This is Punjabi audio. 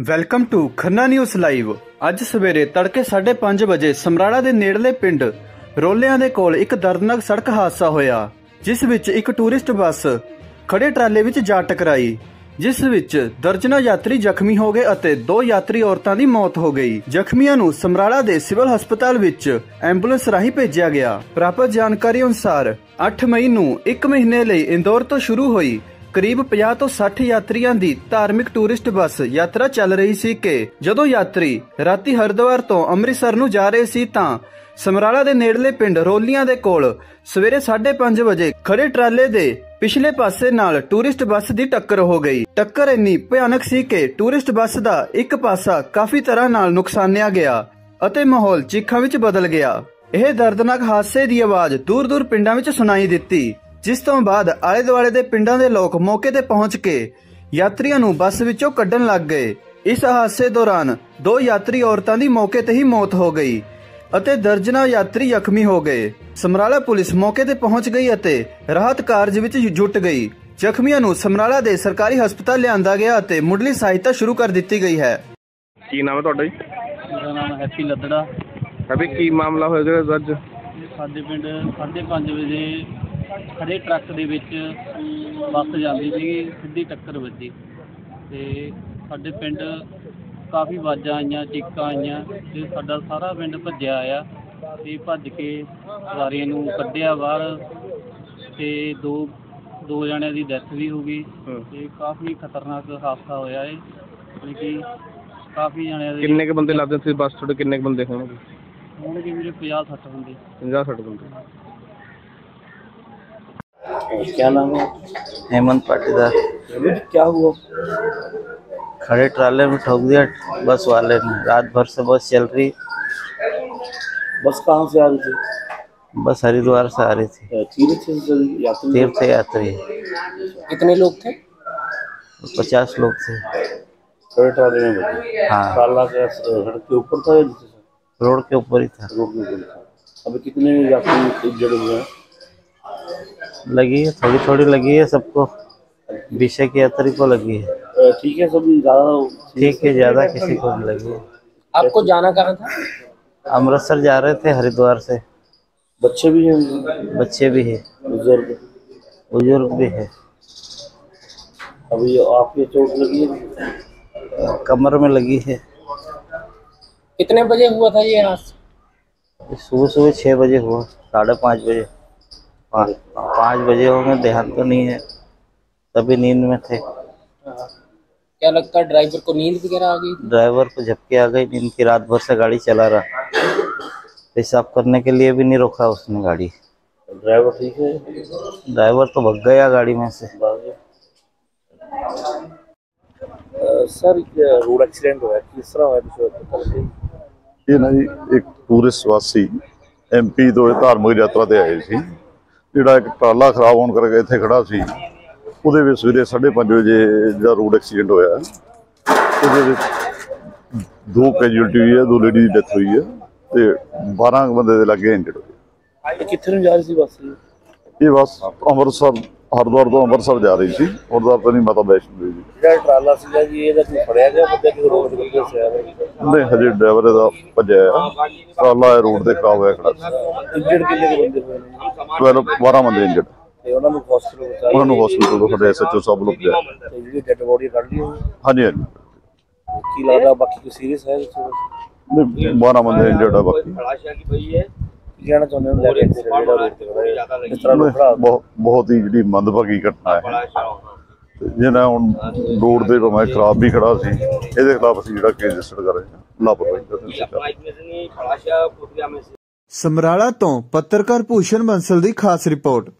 Welcome to Khanna news live ਅੱਜ ਸਵੇਰੇ ਤੜਕੇ 5:30 ਵਜੇ ਸਮਰਾਲਾ ਦੇ ਨੇੜਲੇ ਪਿੰਡ ਰੋਲਿਆਂ ਦੇ ਕੋਲ ਇੱਕ ਦਰਦਨਾਕ ਸੜਕ ਹਾਦਸਾ ਹੋਇਆ, ਜਿਸ ਵਿੱਚ ਇੱਕ ਟੂਰਿਸਟ ਬੱਸ ਖੜੇ ਟਰਾਲੇ ਵਿੱਚ ਜਾ ਟਕਰਾਈ, ਜਿਸ ਵਿੱਚ ਦਰਜਨਾਂ ਯਾਤਰੀ ਜ਼ਖਮੀ ਹੋ ਗਏ ਅਤੇ ਦੋ ਯਾਤਰੀ ਔਰਤਾਂ ਦੀ ਮੌਤ ਹੋ ਗਈ। ਜ਼ਖਮੀਆਂ ਨੂੰ ਸਮਰਾਲਾ ਦੇ ਸਿਵਲ ਹਸਪਤਾਲ ਵਿੱਚ ਐਂਬੂਲੈਂਸ ਰਾਹੀਂ ਭੇਜਿਆ ਗਿਆ। ਪ੍ਰਾਪਤ ਜਾਣਕਾਰੀ ਅਨੁਸਾਰ 8 ਮਈ ਨੂੰ 1 ਮਹੀਨੇ ਲਈ ਇੰਦੌਰ ਤੋਂ ਸ਼ੁਰੂ ਹੋਈ ਕਰੀਬ 50 ਤੋਂ 60 ਯਾਤਰੀਆਂ ਦੀ ਧਾਰਮਿਕ ਟੂਰਿਸਟ ਬੱਸ ਯਾਤਰਾ ਚੱਲ ਰਹੀ ਸੀ ਕਿ ਜਦੋਂ ਯਾਤਰੀ ਰਾਤੀ ਹਰਿਦੁਆਰ ਤੋਂ ਅੰਮ੍ਰਿਤਸਰ ਨੂੰ ਜਾ ਰਹੇ ਸੀ ਤਾਂ ਸਮਰਾਲਾ ਦੇ ਨੇੜਲੇ ਪਿੰਡ ਰੋਲੀਆਂ ਦੇ ਕੋਲ ਸਵੇਰੇ 5:30 ਵਜੇ ਖੜੇ ਟਰਾਲੇ ਦੇ ਪਿਛਲੇ ਪਾਸੇ ਨਾਲ ਟੂਰਿਸਟ ਬੱਸ ਦੀ ਟੱਕਰ ਹੋ ਗਈ। ਟੱਕਰ ਇੰਨੀ ਭਿਆਨਕ ਸੀ ਕਿ ਟੂਰਿਸਟ ਬੱਸ ਦਾ ਇੱਕ ਪਾਸਾ ਕਾਫੀ ਤਰ੍ਹਾਂ ਨਾਲ ਨੁਕਸਾਨਿਆ ਗਿਆ ਅਤੇ ਮਾਹੌਲ ਚੀਖਾਂ ਵਿੱਚ ਬਦਲ ਗਿਆ। ਇਹ ਦਰਦਨਾਕ ਹਾਦਸੇ ਦੀ ਆਵਾਜ਼ ਦੂਰ-ਦੂਰ ਪਿੰਡਾਂ ਵਿੱਚ ਸੁਣਾਈ ਦਿੱਤੀ। ਜਿਸ ਤੋਂ ਬਾਅਦ ਆਲੇ ਦੁਆਲੇ ਦੇ ਪਿੰਡਾਂ ਦੇ ਲੋਕ ਮੌਕੇ ਤੇ ਪਹੁੰਚ ਕੇ ਯਾਤਰੀਆਂ ਨੂੰ ਬੱਸ ਵਿੱਚੋਂ ਕੱਢਣ ਲੱਗ ਗਏ। ਇਸ ਹਾਦਸੇ ਦੌਰਾਨ ਦੋ ਯਾਤਰੀ ਔਰਤਾਂ ਦੀ ਮੌਕੇ ਤੇ ਹੀ ਮੌਤ ਹੋ ਗਈ ਅਤੇ ਦਰਜਨਾਂ ਯਾਤਰੀ ਜ਼ਖਮੀ ਹੋ ਗਏ। ਸਮਰਾਲਾ ਪੁਲਿਸ ਮੌਕੇ ਤੇ ਪਹੁੰਚ ਗਈ ਅਤੇ ਰਾਹਤ ਕਾਰਜ ਵਿੱਚ ਜੁਟ ਗਈ। ਜ਼ਖਮੀਆਂ ਨੂੰ ਸਮਰਾਲਾ ਦੇ ਸਰਕਾਰੀ ਹਸਪਤਾਲ ਲਿਆਂਦਾ ਗਿਆ ਅਤੇ ਮੁੱਢਲੀ ਸਹਾਇਤਾ ਸ਼ੁਰੂ ਕਰ ਦਿੱਤੀ ਗਈ ਹੈ। ਕੀ ਨਾਮ ਹੈ ਤੁਹਾਡਾ ਜੀ? ਮੇਰਾ ਨਾਮ ਹੈਪੀ ਲੱਦੜਾ। ਅਭੀ ਕੀ ਮਾਮਲਾ ਹੋਇਆ ਜਿਹੜਾ ਅੱਜ? ਸਾਡੇ ਪਿੰਡ 5:30 ਵਜੇ ਖੜੇ ਟਰੱਕ ਦੇ ਵਿੱਚ ਬੱਸ ਜਾਂਦੀ ਸੀਗੀ ਸਿੱਧੀ ਟੱਕਰ ਵੱਜੀ ਤੇ ਸਾਡੇ ਪਿੰਡ ਕਾਫੀ ਆਵਾਜ਼ਾਂ ਆਈਆਂ ਚੀਕਾਂ ਆਈਆਂ ਤੇ ਸਾਡਾ ਸਾਰਾ ਪਿੰਡ ਭੱਜਿਆ ਆ ਤੇ ਭੱਜ ਕੇ ਸਵਾਰੀਆਂ ਨੂੰ ਕੱਢਿਆ ਬਾਹਰ ਤੇ ਦੋ ਦੋ ਜਣਿਆਂ ਦੀ ਡੈਥ ਵੀ ਹੋ ਗਈ। ਤੇ ਕਾਫੀ ਖਤਰਨਾਕ ਹਾਦਸਾ ਹੋਇਆ ਏ ਯਾਨੀ ਕਿ ਕਾਫੀ ਜਣਿਆਂ ਦੇ ਕਿੰਨੇ ਕ ਬੰਦੇ ਲੱਗਦੇ ਸੀ ਬੱਸ ਤੁਹਾਡੇ ਕਿੰਨੇ ਕ ਬੰਦੇ ਹੋਣਗੇ? ਹੋਣਗੇ ਵੀਰੇ 50 60 ਬੰਦੇ। 50 60 ਬੰਦੇ। क्या नाम है? हेमंत पाटीदार। क्या हुआ? खड़े ट्राले में ठोक दिया बस वाले ने। रात भर से बस चल रही। बस कहाँ से आ रही थी? बस हरिद्वार से आ रही थी। तीर्थ यात्री? तीर्थ यात्री कितने लोग थे? पचास लोग थे। थर्ड ट्राले में हाँ। के ऊपर था रोड के ऊपर ही था। रोड के ऊपर था। अभी कितने यात्री इंजर्ड हुए हैं? लगी है थोड़ी थोड़ी लगी है सबको विषय की यात्री को लगी है। ठीक है सब ज़्यादा ठीक है ज़्यादा किसी को नहीं लगी है। आपको जाना कहाँ था? अमृतसर जा रहे थे हरिद्वार से। बच्चे भी हैं? बच्चे भी है। बुज़ुर्ग। बुज़ुर्ग भी है। अभी आपके चोट लगी है? कमर में लगी है। कितने बजे हुआ था ये हादसा? सुबह सुबह छः बजे हुआ साढ़े पाँच बजे। पाँच पाँच बजे होंगे ध्यान तो नहीं है तभी नींद में थे क्या लगता है ड्राइवर को नींद वगैरह आ गई ड्राइवर को झपकी आ गई नींद की रात भर से गाड़ी चला रहा पेशाब करने के लिए भी नहीं रोका उसने गाड़ी ड्राइवर ठीक है ड्राइवर तो भग गया गाड़ी में से ਸਰ ਰੋਡ ਐਕਸੀਡੈਂਟ ਹੋਇਆ ਕਿਸ ਤਰ੍ਹਾਂ ਹੋਇਆ ਤੁਸੀਂ ਪਤਾ ਲੱਗੇ ਇਹ ਨਾ ਜੀ ਇੱਕ ਟੂਰਿਸਟ ਵਾਸੀ ਐਮਪੀ ਤੋਂ ਇਹ ਧਾਰਮਿਕ ਯਾਤਰਾ ਤੇ ਆਏ ਸੀ ਜਿਹੜਾ ਇੱਕ ਟਰਾਲਾ ਖਰਾਬ ਹੋਣ ਕਰਕੇ ਇੱਥੇ ਖੜਾ ਸੀ ਉਹਦੇ ਵਿੱਚ ਸਵੇਰੇ 5:30 ਵਜੇ ਜਿਹੜਾ ਰੋਡ ਐਕਸੀਡੈਂਟ ਹੋਇਆ ਉਹਦੇ ਵਿੱਚ ਦੋ ਕੈਜੂਅਲਟੀ ਹੋਈ ਹੈ ਦੋ ਲੇਡੀ ਦੀ ਡੈਥ ਹੋਈ ਹੈ ਤੇ 12 ਕੁ ਬੰਦੇ ਦੇ ਲੱਗੇ ਇੰਜਰਡ ਹੋਏ ਇਹ ਕਿੱਥੇ ਨੂੰ ਜਾ ਰਹੀ ਸੀ ਬੱਸ? ਇਹ ਬਸ ਅੰਮ੍ਰਿਤਸਰ ਹਰਿਦੁਆਰ ਤੋਂ ਅੰਮ੍ਰਿਤਸਰ ਜਾ ਰਹੀ ਸੀ। ਹਰਿਦੁਆਰ ਤੋਂ ਨਹੀਂ ਮਾਤਾ ਵੈਸ਼ਨੋ ਦੇਵੀ ਜੀ। ਜਿਹੜਾ ਟਰਾਲਾ ਸੀਗਾ ਜੀ ਇਹਦਾ ਕੋਈ ਫੜਿਆ ਗਿਆ ਬੰਦਾ? ਕਿ ਰੋਡ ਦੇ ਉੱਤੇ ਸਿਆ ਉਹਨੇ ਹਜੇ ਡਰਾਈਵਰ ਇਹਦਾ ਭੱਜਿਆ ਆ ਟਰਾਲਾ ਰੋਡ ਤੇ ਖਰਾਬ ਹੋਇਆ ਖੜਾ ਸੀ। ਇੰਜਰਡ ਕਿੰਨੇ ਕੁ ਬੰਦੇ ਹੋਏ ਨੇ? 12 12 ਬੰਦੇ ਇੰਜਰਡ ਤੇ ਉਹਨਾਂ ਨੂੰ ਹਸਪੀਟਲ ਪਹੁੰਚਾਇਆ ਉਹਨਾਂ ਨੂੰ ਹਸਪੀਟਲ ਤੋਂ ਸਾਡੇ ਐਸਐਚਓ ਸਾਹਿਬ ਭੇਜਿਆ ਤੇ ਜਿਹੜੀ ਡੈਡ ਬੋਡੀ ਕੱਢ ਲਈ। ਹਾਂਜੀ ਹਾਂਜੀ। ਕੀ ਲੱਗਦਾ ਬਾਕੀ ਕੋਈ ਸੀਰੀਅਸ ਹੈ ਨਹੀਂ, 12 ਬੰਦੇ ਇੰਜਰਡ ਆ ਬਾਕੀ। ਕੀ ਕਹਿਣਾ ਚਾਹੁੰਦੇ ਹੋ ਲੈ ਕੇ accident ਜਿਹੜਾ ਰੋਡ ਤੇ ਹੋਇਆ ਇਸ ਤਰ੍ਹਾਂ ਨੂੰ ਖੜਾ ਬਹੁਤ ਬਹੁਤ ਹੀ ਜਿਹੜੀ ਮੰਦਭਾਗੀ ਘਟਨਾ ਹੈ। ਜਿਹਨਾਂ ਹੁਣ। ਰੋਡ ਦੇ ਭਾਵੇਂ ਖਰਾਬ ਵੀ ਖੜਾ ਸੀ ਇਹਦੇ ਖਿਲਾਫ ਅਸੀਂ ਜਿਹੜਾ ਕੇਸ ਰਜਿਸਟਰ ਕਰ ਰਹੇ ਹਾਂ। ਲਾਪਰਵਾਹੀ ਦਾ ਦੋਸ਼ੀ ਕਰ ਸਮਰਾਲਾ ਤੋਂ ਪੱਤਰਕਾਰ ਭੂਸ਼ਣ ਬੰਸਲ ਦੀ ਖਾਸ ਰਿਪੋਰਟ।